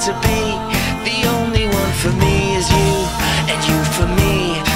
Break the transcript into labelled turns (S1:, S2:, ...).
S1: to be. The only one for me is you, and you for me.